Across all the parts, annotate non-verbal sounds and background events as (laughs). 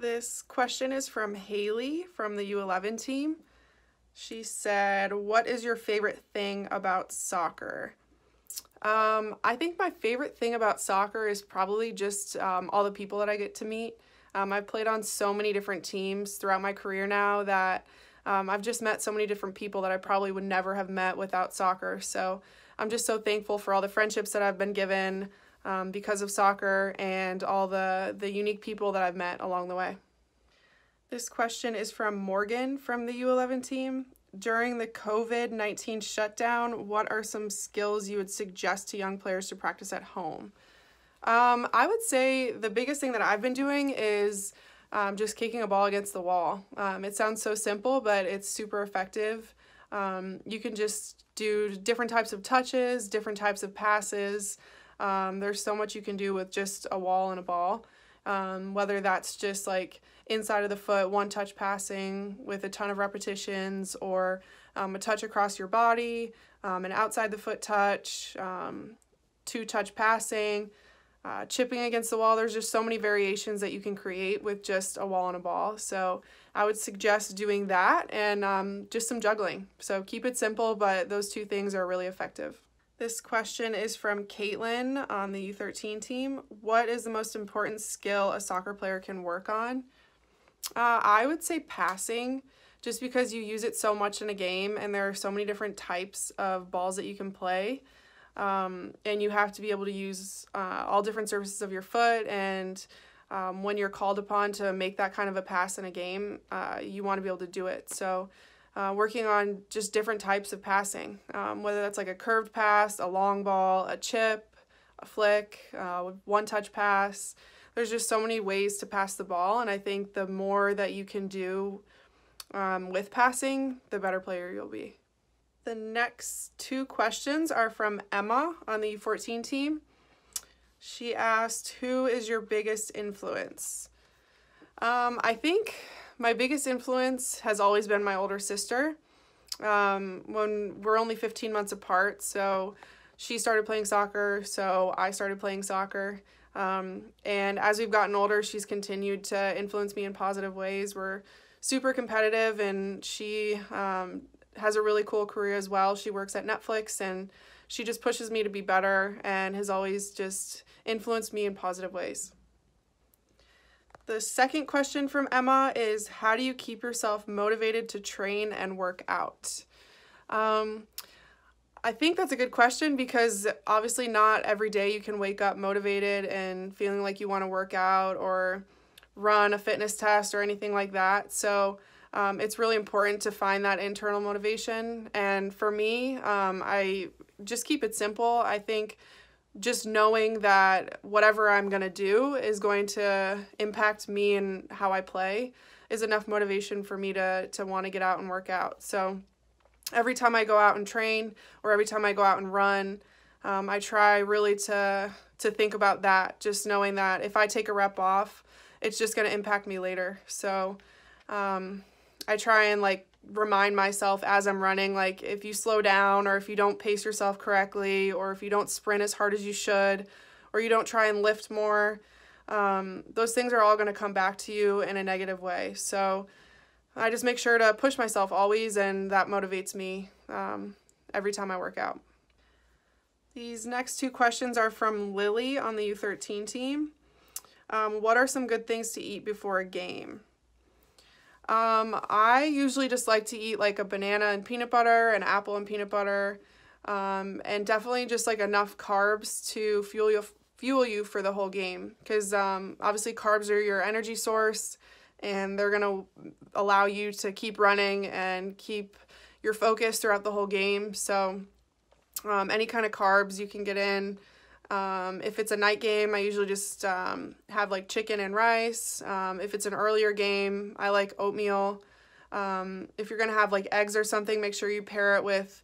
This question is from Haley from the U11 team. She said, What is your favorite thing about soccer? Um, I think my favorite thing about soccer is probably just um, all the people that I get to meet. Um, I've played on so many different teams throughout my career now that um, I've just met so many different people that I probably would never have met without soccer. So I'm just so thankful for all the friendships that I've been given um, because of soccer and all the, the unique people that I've met along the way. This question is from Morgan from the U11 team. During the COVID 19 shutdown, what are some skills you would suggest to young players to practice at home? Um, I would say the biggest thing that I've been doing is um, just kicking a ball against the wall. Um, it sounds so simple, but it's super effective. Um, you can just do different types of touches, different types of passes. Um, there's so much you can do with just a wall and a ball. Um, whether that's just like inside of the foot, one touch passing with a ton of repetitions, or um, a touch across your body, um, an outside the foot touch, um, two touch passing, uh, chipping against the wall. There's just so many variations that you can create with just a wall and a ball. So I would suggest doing that and um, just some juggling. So keep it simple, but those two things are really effective. This question is from Caitlin on the U13 team. What is the most important skill a soccer player can work on? Uh, I would say passing, just because you use it so much in a game and there are so many different types of balls that you can play. Um, and you have to be able to use uh, all different surfaces of your foot. And um, when you're called upon to make that kind of a pass in a game, uh, you want to be able to do it. So uh, working on just different types of passing, um, whether that's like a curved pass, a long ball, a chip, a flick, uh, one touch pass. There's just so many ways to pass the ball, and I think the more that you can do um, with passing, the better player you'll be. The next two questions are from Emma on the U14 team. She asked, Who is your biggest influence? Um, I think my biggest influence has always been my older sister. Um, when we're only 15 months apart, so she started playing soccer, so I started playing soccer. Um, and as we've gotten older, she's continued to influence me in positive ways. We're super competitive, and she um, has a really cool career as well. She works at Netflix, and she just pushes me to be better and has always just influenced me in positive ways. The second question from Emma is How do you keep yourself motivated to train and work out? Um, I think that's a good question because obviously, not every day you can wake up motivated and feeling like you want to work out or run a fitness test or anything like that. So, um, it's really important to find that internal motivation. And for me, um, I just keep it simple. I think just knowing that whatever I'm going to do is going to impact me and how I play is enough motivation for me to to want to get out and work out. So every time I go out and train or every time I go out and run, um, I try really to to think about that. Just knowing that if I take a rep off, it's just going to impact me later. So um, I try and like remind myself as I'm running, like if you slow down or if you don't pace yourself correctly or if you don't sprint as hard as you should or you don't try and lift more, um, those things are all going to come back to you in a negative way. So I just make sure to push myself always and that motivates me um, every time I work out. These next two questions are from Lily on the U13 team. Um, what are some good things to eat before a game? Um, I usually just like to eat like a banana and peanut butter, an apple and peanut butter, um, and definitely just like enough carbs to fuel you fuel you for the whole game. Because um, obviously carbs are your energy source, and they're gonna allow you to keep running and keep your focus throughout the whole game. So um, any kind of carbs you can get in. Um, if it's a night game, I usually just um, have like chicken and rice. Um, if it's an earlier game, I like oatmeal. Um, if you're to have like eggs or something, make sure you pair it with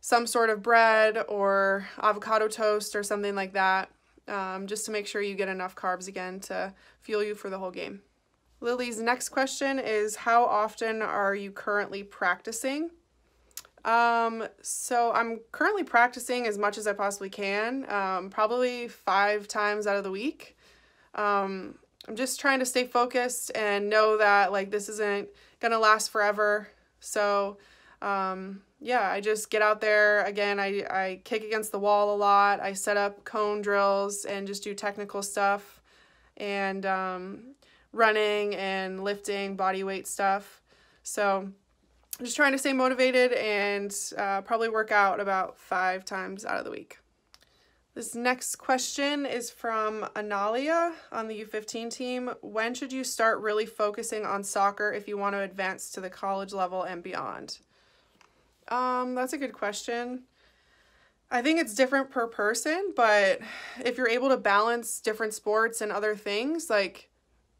some sort of bread or avocado toast or something like that, um, just to make sure you get enough carbs again to fuel you for the whole game. Lily's next question is How often are you currently practicing? Um, so I'm currently practicing as much as I possibly can, um, probably five times out of the week. Um, I'm just trying to stay focused and know that like this isn't gonna last forever. So um, yeah, I just get out there again. I, I kick against the wall a lot. I set up cone drills and just do technical stuff and um, running and lifting, body weight stuff. So I'm just trying to stay motivated and uh, probably work out about five times out of the week. This next question is from Analia on the U15 team. When should you start really focusing on soccer if you want to advance to the college level and beyond? Um, that's a good question. I think it's different per person, but if you're able to balance different sports and other things, like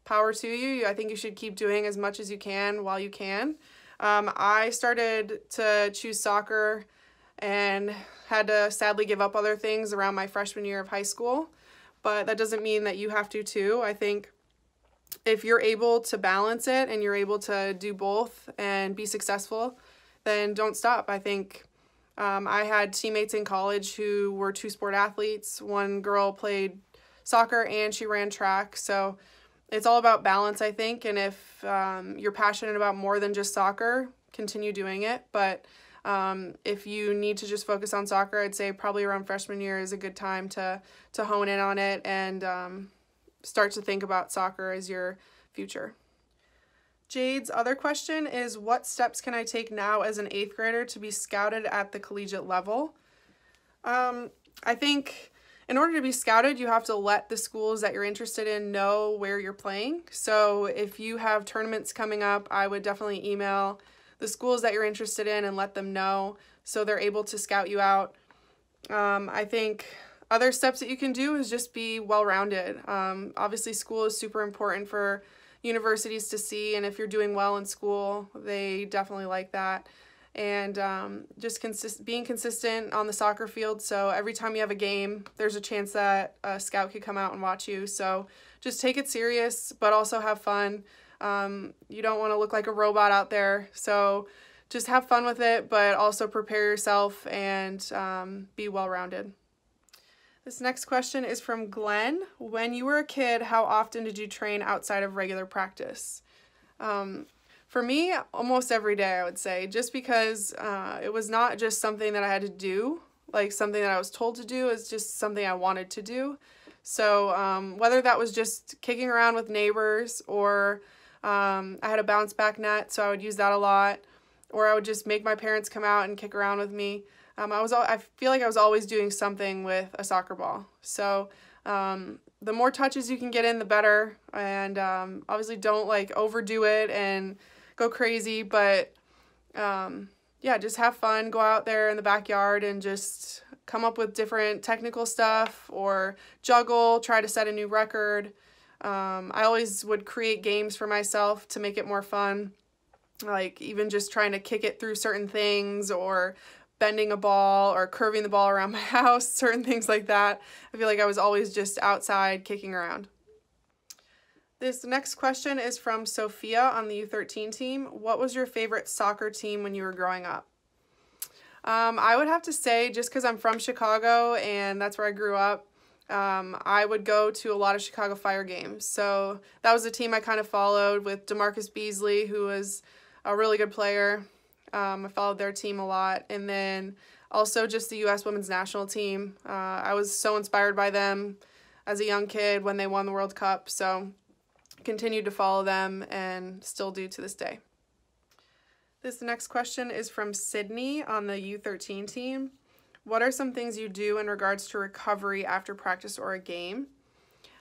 power to you. I think you should keep doing as much as you can while you can. Um, I started to choose soccer and had to sadly give up other things around my freshman year of high school, but that doesn't mean that you have to too. I think if you're able to balance it and you're able to do both and be successful, then don't stop. I think um, I had teammates in college who were two sport athletes. One girl played soccer and she ran track. So it's all about balance, I think. And if um, you're passionate about more than just soccer, continue doing it. But um, if you need to just focus on soccer, I'd say probably around freshman year is a good time to to hone in on it and um, start to think about soccer as your future. Jade's other question is what steps can I take now as an eighth grader to be scouted at the collegiate level? Um, I think in order to be scouted, you have to let the schools that you're interested in know where you're playing. So if you have tournaments coming up, I would definitely email the schools that you're interested in and let them know so they're able to scout you out. Um, I think other steps that you can do is just be well-rounded. Um, obviously, school is super important for universities to see, and if you're doing well in school, they definitely like that and um, just consist being consistent on the soccer field. So every time you have a game, there's a chance that a scout could come out and watch you. So just take it serious, but also have fun. Um, you don't want to look like a robot out there. So just have fun with it, but also prepare yourself and um, be well-rounded. This next question is from Glenn. When you were a kid, how often did you train outside of regular practice? Um, for me, almost every day, I would say, just because uh, it was not just something that I had to do, like something that I was told to do, it's just something I wanted to do. So um, whether that was just kicking around with neighbors or um, I had a bounce back net, so I would use that a lot, or I would just make my parents come out and kick around with me. Um, I was I feel like I was always doing something with a soccer ball. So um, the more touches you can get in, the better. And um, obviously, don't like overdo it and go crazy, but um, yeah, just have fun. Go out there in the backyard and just come up with different technical stuff or juggle, try to set a new record. Um, I always would create games for myself to make it more fun, like even just trying to kick it through certain things or bending a ball or curving the ball around (laughs) my house, certain things like that. I feel like I was always just outside kicking around. This next question is from Sophia on the U13 team. What was your favorite soccer team when you were growing up? Um, I would have to say, just because I'm from Chicago and that's where I grew up, um, I would go to a lot of Chicago Fire games. So that was a team I kind of followed with DaMarcus Beasley, who was a really good player. Um, I followed their team a lot. And then also just the U.S. women's national team. Uh, I was so inspired by them as a young kid when they won the World Cup. So continued to follow them and still do to this day. This next question is from Sydney on the U13 team. What are some things you do in regards to recovery after practice or a game?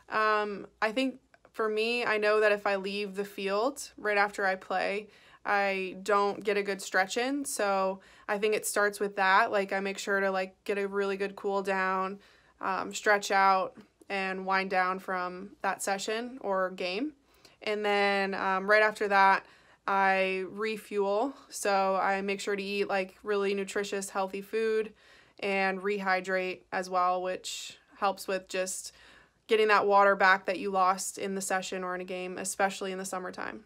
Um, I think for me, I know that if I leave the field right after I play, I don't get a good stretch in. So I think it starts with that. Like I make sure to like get a really good cool down, um, stretch out, and wind down from that session or game. And then um, right after that, I refuel. So I make sure to eat like really nutritious, healthy food and rehydrate as well, which helps with just getting that water back that you lost in the session or in a game, especially in the summertime.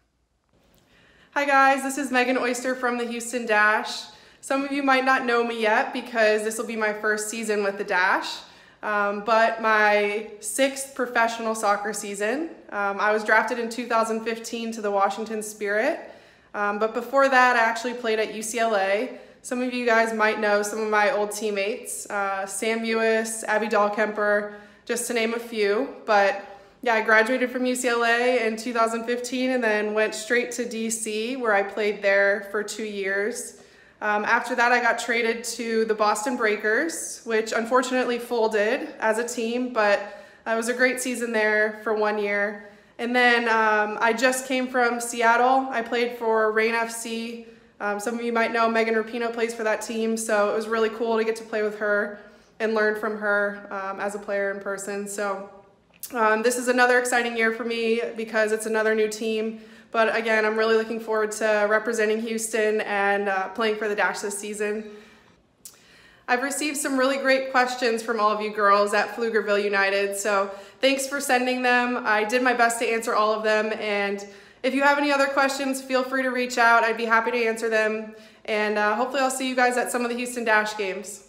Hi guys, this is Megan Oyster from the Houston Dash. Some of you might not know me yet because this will be my first season with the Dash. Um, but my sixth professional soccer season. Um, I was drafted in 2015 to the Washington Spirit, um, but before that, I actually played at UCLA. Some of you guys might know some of my old teammates, uh, Sam Mewis, Abby Dahlkemper, just to name a few. But yeah, I graduated from UCLA in 2015 and then went straight to DC where I played there for two years. Um, after that, I got traded to the Boston Breakers, which unfortunately folded as a team, but it was a great season there for one year. And then um, I just came from Seattle. I played for Reign FC. Um, some of you might know Megan Rapinoe plays for that team, so it was really cool to get to play with her and learn from her um, as a player in person. So um, this is another exciting year for me because it's another new team. But again, I'm really looking forward to representing Houston and uh, playing for the Dash this season. I've received some really great questions from all of you girls at Pflugerville United, so thanks for sending them. I did my best to answer all of them, and if you have any other questions, feel free to reach out. I'd be happy to answer them, and uh, hopefully I'll see you guys at some of the Houston Dash games.